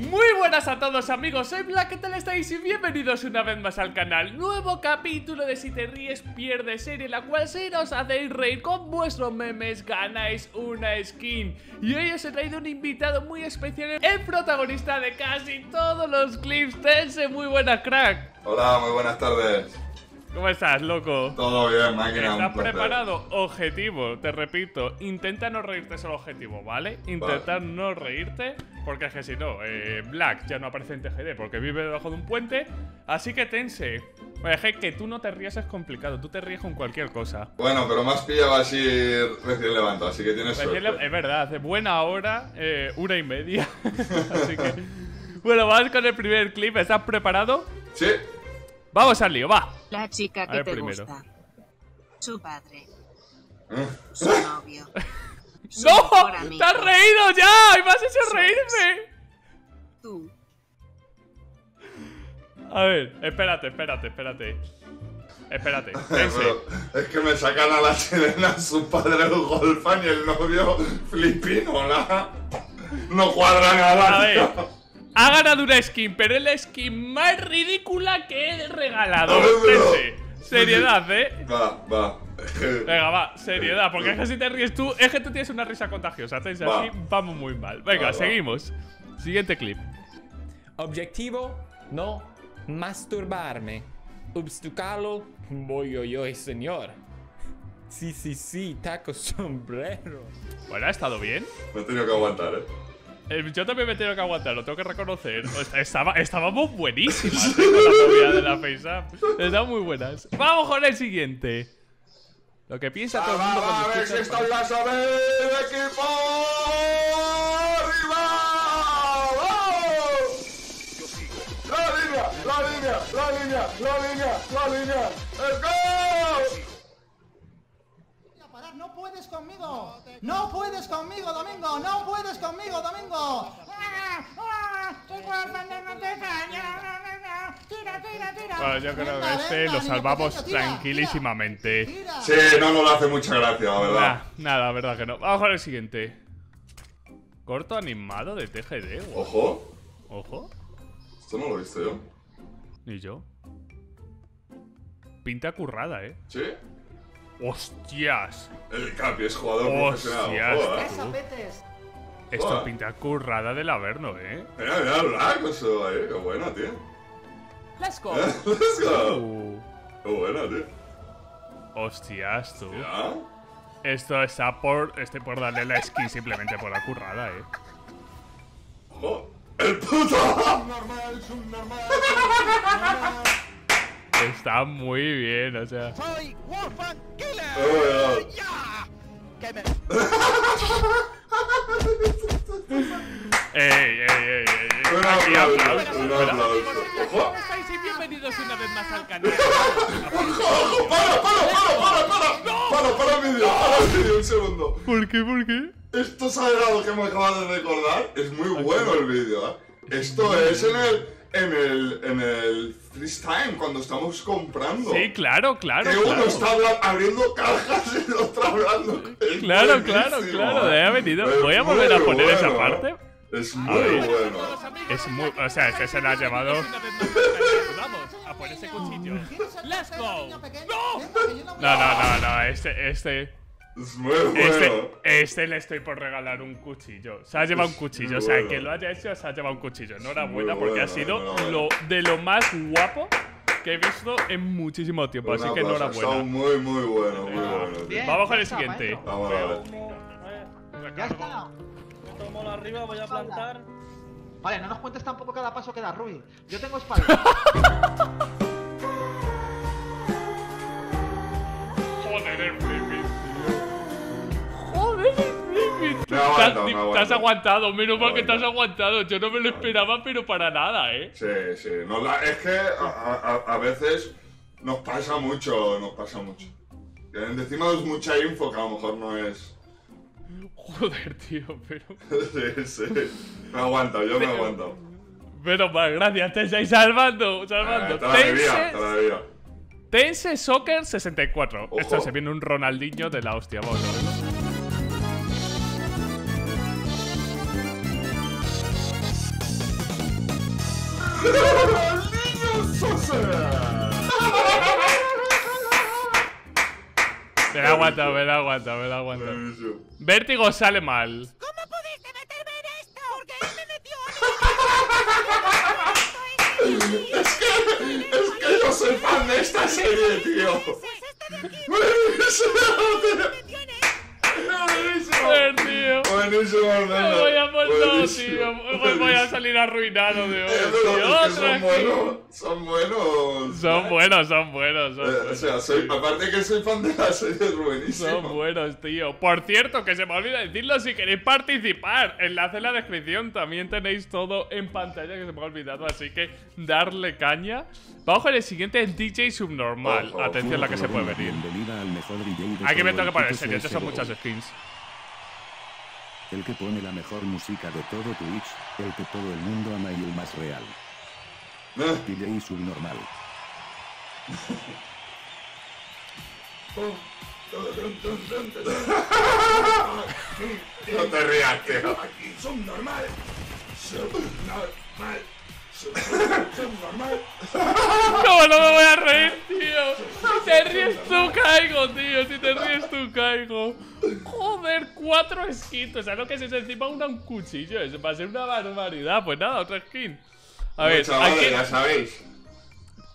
Muy buenas a todos amigos, soy Black, ¿qué tal estáis? Y bienvenidos una vez más al canal Nuevo capítulo de Si te ríes pierdes serie la cual si os hacéis reír con vuestros memes ganáis una skin Y hoy os he traído un invitado muy especial El protagonista de casi todos los clips Tense, muy buena crack Hola, muy buenas tardes. ¿Cómo estás, loco? Todo bien, máquina. ¿Estás preparado? Objetivo, te repito, intenta no reírte es el objetivo, ¿vale? Intenta no reírte, porque es que si no, eh, Black ya no aparece en TGD porque vive debajo de un puente, así que tense. Oye, es que tú no te rías es complicado, tú te ríes con cualquier cosa. Bueno, pero has pillado así recién levantado, así que tienes suerte. Es verdad, hace buena hora, eh, una y media, así que... Bueno, vamos con el primer clip, ¿estás preparado? Sí, Vamos al lío, va. La chica A que te primero. gusta. Su padre. Eh, Su novio. Su ¡No! mejor amigo. ¡Te has reído ya! ¡Y me has hecho reírme! Tú. A ver, espérate, espérate, espérate. Espérate, es que me sacan a la sirena su padre el golfan y el novio filipino, No cuadra nada. A ver, tío. Ha ganado una skin, pero es la skin más ridícula que he regalado. Seriedad, eh. Va, va. Es que- Venga, va, seriedad, porque es que si te ríes tú, es que tú tienes una risa contagiosa. Va. así vamos muy mal. Venga, Va, va. seguimos. Siguiente clip. Objetivo, no masturbarme. Obstáculo, voy yo, yo, señor. Sí, sí, sí, taco sombrero. Bueno, ha estado bien. Me he tenido que aguantar, eh. Eh, Yo también me tengo que aguantar, lo tengo que reconocer. Estaba, estábamos buenísimas ¿eh? con la movida de la FaceApp. Estaban muy buenas. Vamos con el siguiente. Lo que piensa todo el mundo a ver si están las equipo. ¡Arriba! ¡Vamos! La línea, la línea, la línea, la línea, la línea. ¡El gol! a parar, no puedes conmigo. No puedes conmigo, Domingo. No puedes conmigo, Domingo. ¡Ah! ¡Ah! ¡Soy huérfano de manteca! ¡Tira, tira, tira! Bueno, yo creo que este lo salvamos pequeño, tira, tranquilísimamente. tira, Sí, no nos hace mucha gracia, la verdad. Nah, nada, verdad que no. Vamos con el siguiente. Corto animado de TGD. guau. Ojo, Ojo. esto no lo he visto yo. Ni yo. Pinta currada, eh. ¿Sí? ¡Hostias! El Capi es jugador Hostias, profesional. Eh. Esto Joder. pinta currada del Averno, eh. Mira, mira, Black, eso ahí. Qué buena, tío. Let's go. Let's go. Uh, Qué buena, tío. hostias, tú. ¿Ya? Esto está por. Estoy por darle la skin simplemente por la currada, eh. Ojo. ¡El puto! Está muy bien, o sea. Soy Wolfgang. Oh, my God. ¡Ey, ey, ey. Un aplauso, un aplauso. Bienvenidos una vez más al canal. ¡Ojo! ¡Para, para, para, para, para! ¡Para, para el vídeo! ¡Para el vídeo! Un segundo. ¿Por qué? ¿Por qué? Esto sagrado que me acabas de recordar es muy bueno el vídeo, ¿eh? Esto es en el. En el. en el freestyle cuando estamos comprando. Sí, claro, claro. Que uno claro. está habla- abriendo cajas y el otro hablando. Es Claro, claro, claro. De haber venido. Es Voy a volver a poner esa bueno, ¿eh? parte. Es muy ver. bueno. Es muy. O sea, es que se la ha llevado. Vamos, a por ese cuchillo. ¿Quieres ser Let's go. No. No no, no, no. Este, este. Es muy bueno. Este, este le estoy por regalar un cuchillo. Se ha llevado un Es cuchillo. muy O sea, bueno. quien lo haya hecho se ha llevado un cuchillo. Enhorabuena, porque ha bueno, sido enhorabuena. lo de lo más guapo que he visto en muchísimo tiempo. Así Un que ha enhorabuena. muy, muy bueno, muy bueno. Bien. Vamos con el está, siguiente. maestro. Vamos a ver. Ya está. Me tomo la arriba, voy a plantar. Vale, no nos cuentes tampoco cada paso que da Ruby. Yo tengo espalda. Me ha aguantado, me has aguantado. aguantado, menos Me ha mal que te has aguantado. Yo no me lo esperaba, pero para nada, ¿eh? Sí, sí. No, la- es que a, a- a veces nos pasa mucho, nos pasa mucho. Que decimos mucha info que a lo mejor no es. Joder, tío, pero. sí, sí. Me ha aguantado, yo me he aguantado. Menos mal, gracias, te estáis salvando, salvando. Eh, la debía. Tense Soccer 64. Ojo. Esto se viene un Ronaldinho de la hostia, vamos Me la aguanta, me la aguanta, me la aguanta. Vértigo sale mal. ¿Cómo pudiste meterme en esto? Porque él me metió Es que, es que yo soy fan de esta serie, tío. Buenísimo, Me voy a por todo, Buenísimo, tío. Hoy voy a salir arruinado de hoy. Eh, tío. Otra son buenos, son buenos. Son buenos, son buenos. Son Eh, o sea, soy, aparte que soy fan de la serie, es buenísimo. Son buenos, tío. Por cierto, que se me olvida decirlo si queréis participar. Enlace en la descripción. También tenéis todo en pantalla que se me ha olvidado. Así que darle caña. Vamos con el siguiente DJ Subnormal. Ojo. Atención la que se puede venir. Bienvenida al mejor DJ de Aquí me tengo que el poner serio. Son muchas skins. El que pone la mejor música de todo Twitch, el que todo el mundo ama y el más real. Eh, DJ subnormal. No te rías, tío. No, no me voy a reír, tío. Si te ríes tú, caigo, tío. Si te ríes tú, caigo. Joder, cuatro skins. O sea, lo que es eso encima una, un cuchillo. Eso va a ser una barbaridad. Pues nada, otra skin. A ver, chavales, aquí. ya sabéis.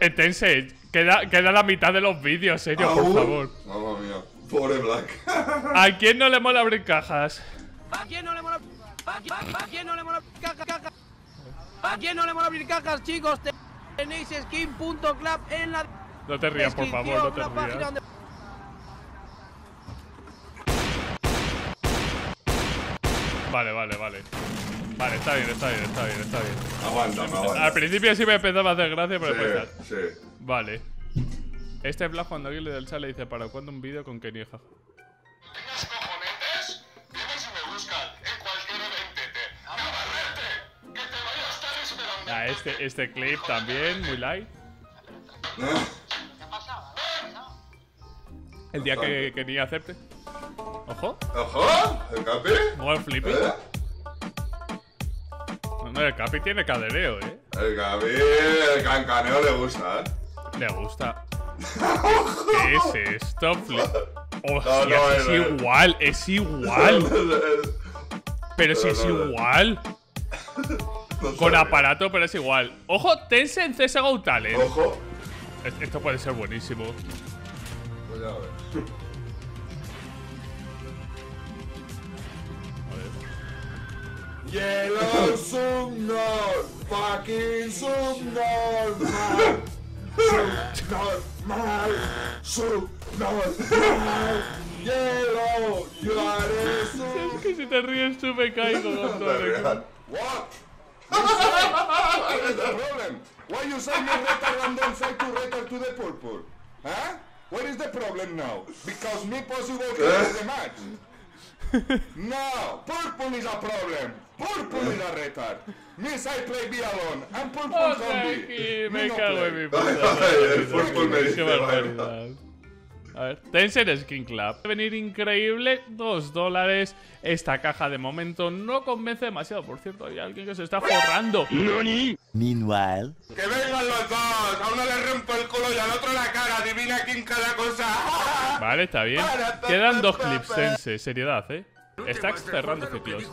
Entense, queda, queda la mitad de los vídeos, serio, por favor. Mamma mía. Pobre Black. ¿A quién no le mola abrir cajas? ¿A quién no le mola? ¿A quién, a quién no le mola cajas? cajas? ¿A quién no le mola abrir cajas, chicos? Tenéis skin.club en la No te rías, por favor, no te descripción, la página rías. donde Vale, vale, vale. Vale, está bien, está bien, está bien, está bien. Aguanta, aguanta. Al principio sí me empezaba a hacer gracia, pero después ya- Sí, sí. Vale. Este Black cuando alguien le da el chat le dice ¿Para cuándo un vídeo con Kenny jaja? Ah, este, este clip también, muy light. El día que Kenny acepte. Ojo, ¡Ojo! ¿El capi? buen flipping. ¿Eh? No, el Capi tiene cadereo, eh. El capi, el cancaneo le gusta, ¿eh? Le gusta. ¿Qué es esto? Flip. Hostia, no, es es- igual, es igual. Pero si No, es no, no. igual. No Con sabe. aparato, pero es igual. Ojo, Tencent CSGO Talent. Ojo. Es- Esto puede ser buenísimo. Pues ya ves. Yellow Subnor, fucking Subnormal, Subnormal, Subnormal, Yellow, you are a Es que si te ríes tú me caigo con todo el. What? What is the problem? Why you say me retard and don't say to retard to the purple? Huh? What is the problem now? Because me possible to win the match. No, purple is a problem. Purple is a retard. Miss I play B alone. And purple O can sea, be. aquí Me me no cago en mi puta Ay, madre. el fútbol me dice, barbaridad. A ver, Tencent Skin Club. Va a venir increíble, 2 dólares. Esta caja de momento no convence demasiado. Por cierto, hay alguien que se está forrando. Meanwhile. Que vengan los dos. A uno le rompo el culo y al otro la cara. Adivina quién cada cosa. Vale, está bien. Quedan dos clips, Tense. Seriedad, eh. Está cerrando ciclos.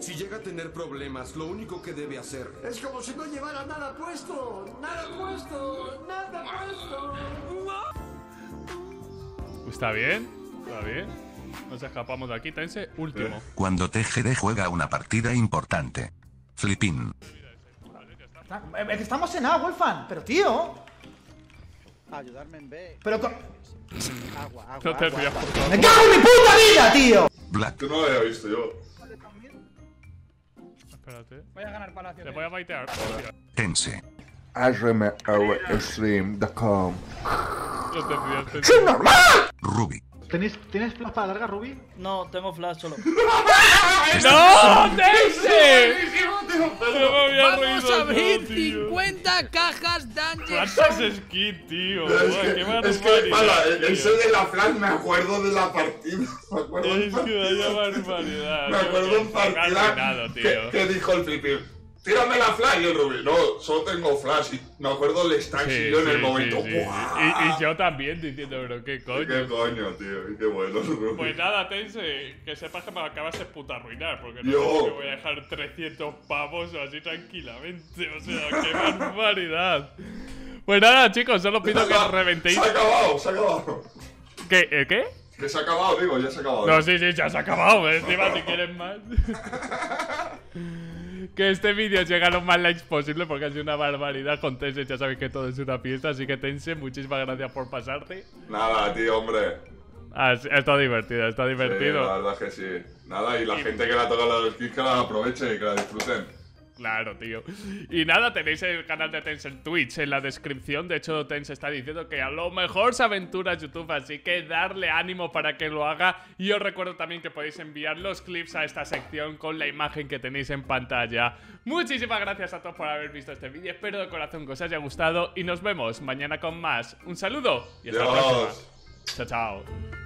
Si llega a tener problemas, lo único que debe hacer es como si no llevara nada puesto. Nada puesto. Nada puesto. Está bien, está bien. Nos escapamos de aquí, Tense. Último. Cuando TGD juega una partida importante. Flipin. Eh, Estamos en A, Wolfan. Pero tío. Ayudarme en B. Pero. co- Agua, agua. No te agua, rías, agua. por favor. ¡Me cago en mi puta vida, tío! Black. Tú no lo había visto yo. Espérate. Voy a ganar Palacio. Te voy a baitear. Tense. Stream.com. No te Tense. Ruby. ¿Tenéis, ¿Tienes flash para larga, Ruby? No, tengo flash solo. ¡No, Tense! No me había Vamos a abrir tío. 50 cajas Danger ¿Cuántas skins, tío? Es que, qué es que barbaridad, para, ese de la flash me acuerdo de la partida. Me acuerdo Es que vaya barbaridad. Me acuerdo en Está partida que, dijo el flipper. Tírame la flash. Y el Rubí, no, solo tengo flash. Y me acuerdo el Stacks Sí, y yo en el momento. Y, y yo también diciendo, pero qué coño. Qué coño, tío. Y qué bueno, Rubí. Pues nada, Tense, que sepas que me acabas de puta arruinar, porque no Yo. que voy a dejar 300 pavos o así tranquilamente. O sea, qué barbaridad. Pues nada, chicos, solo pido que reventéis. Se ha acabado, se ha acabado. ¿Qué? ¿El qué? Que se ha acabado, digo, ya se ha acabado. No, sí, sí, ya se ha acabado. eh, Encima, si quieren más. que este vídeo llegue a los más likes posible porque ha sido una barbaridad con Tense. Ya sabéis que todo es una fiesta, así que Tense, muchísimas gracias por pasarte. Nada, tío, hombre. Ah, está divertido, está Sí, divertido. la verdad es que sí. Nada, y la gente que la toca los skins que la aproveche y que la disfruten. Claro, tío. Y nada, tenéis el canal de Tense en Twitch en la descripción. De hecho, Tense está diciendo que a lo mejor se aventura YouTube, así que darle ánimo para que lo haga. Y os recuerdo también que podéis enviar los clips a esta sección con la imagen que tenéis en pantalla. Muchísimas gracias a todos por haber visto este vídeo. Espero de corazón que os haya gustado y nos vemos mañana con más. Un saludo y hasta la Adiós. próxima. Chao, chao.